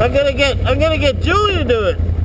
I'm gonna get I'm gonna get Julie to do it.